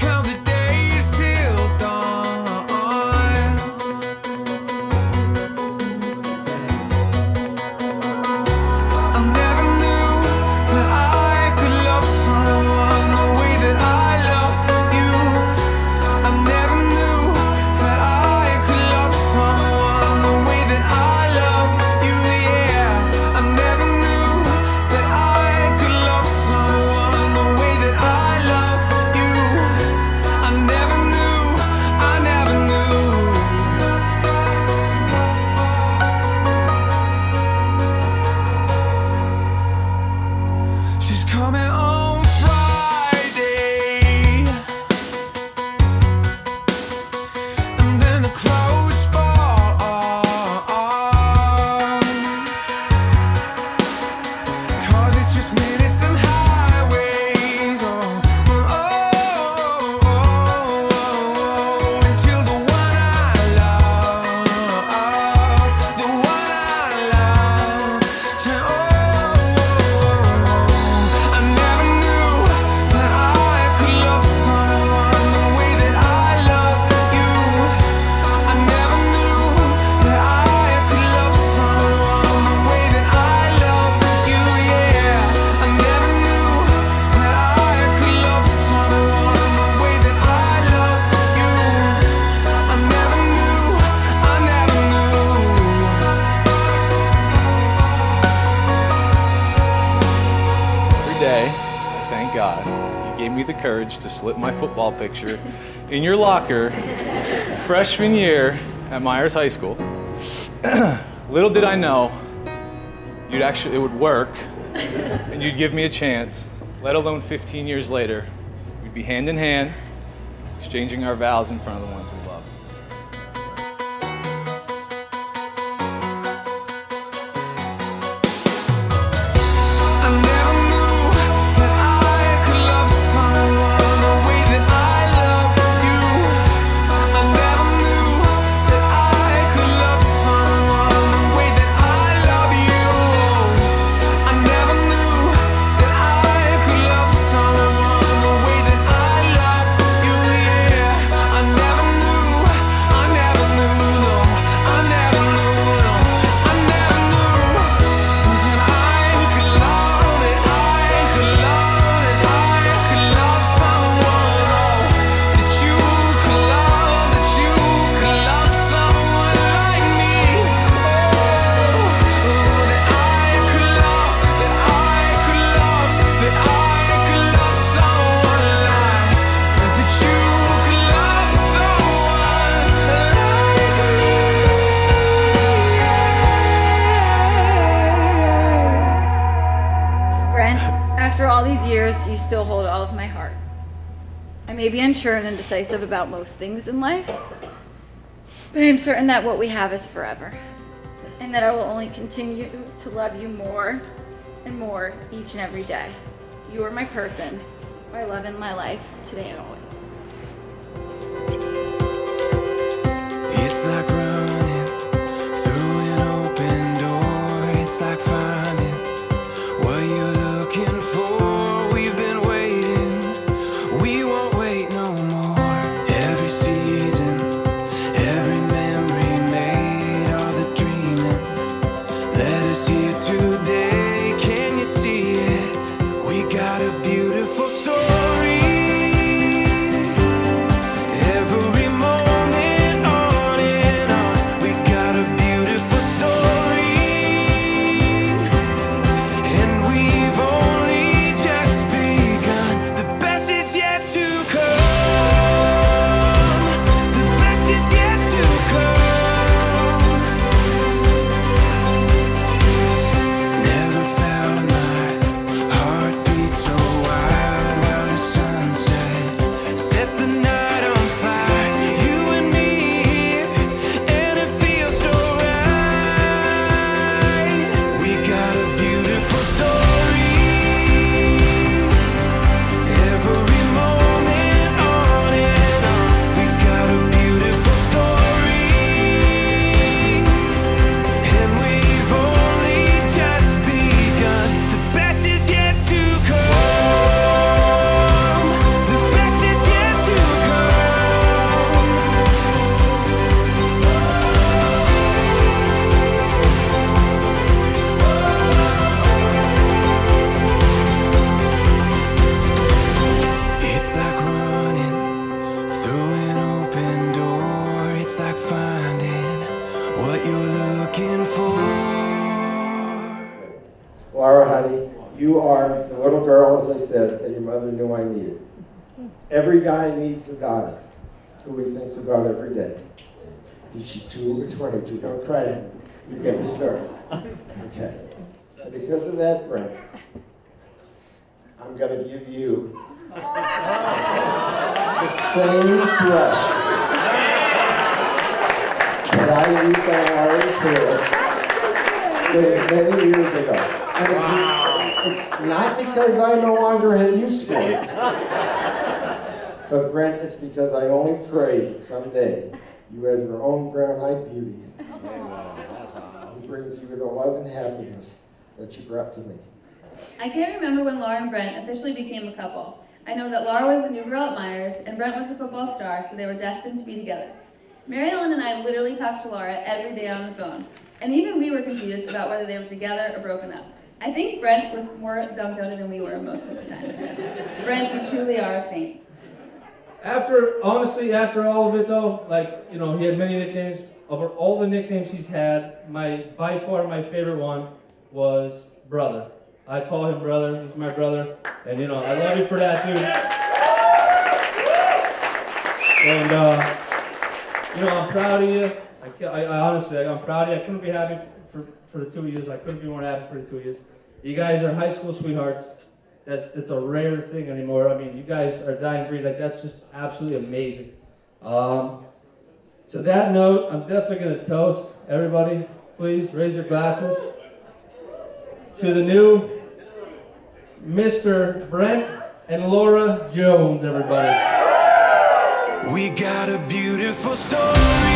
count the gave me the courage to slip my football picture in your locker freshman year at Myers High School. Little did I know you'd actually it would work and you'd give me a chance, let alone 15 years later, we'd be hand in hand exchanging our vows in front of the ones still hold all of my heart. I may be unsure and indecisive about most things in life, but I'm certain that what we have is forever, and that I will only continue to love you more and more each and every day. You are my person, my love and my life, today and always. The little girl, as I said, that your mother knew I needed. Every guy needs a daughter who he thinks about every day. Is she two or 22? Don't cry. You get the story. Okay. And because of that, Brent, I'm going to give you the same brush that I used on Laura's hair. Many years ago. And it's, it's not because I no longer have use for it. But Brent, it's because I only pray that someday you have your own brown-eyed beauty oh, who brings you the love and happiness that you brought to me. I can't remember when Laura and Brent officially became a couple. I know that Laura was the new girl at Myers, and Brent was a football star, so they were destined to be together. Mary Ellen and I literally talked to Laura every day on the phone, and even we were confused about whether they were together or broken up. I think Brent was more dumbfounded than we were most of the time. Brent, you truly are a saint. After, honestly, after all of it though, like, you know, he had many nicknames. Over all the nicknames he's had, my, by far my favorite one was brother. I call him brother, he's my brother, and you know, I love you for that, dude. And, uh, you know, I'm proud of you. I, I honestly, I'm proud of you. I couldn't be happy for, for the two years. I couldn't be more happy for the two years. You guys are high school sweethearts. That's that's a rare thing anymore. I mean, you guys are dying breed. Like that's just absolutely amazing. Um, to that note, I'm definitely gonna toast everybody. Please raise your glasses to the new Mr. Brent and Laura Jones. Everybody. We got a beautiful story.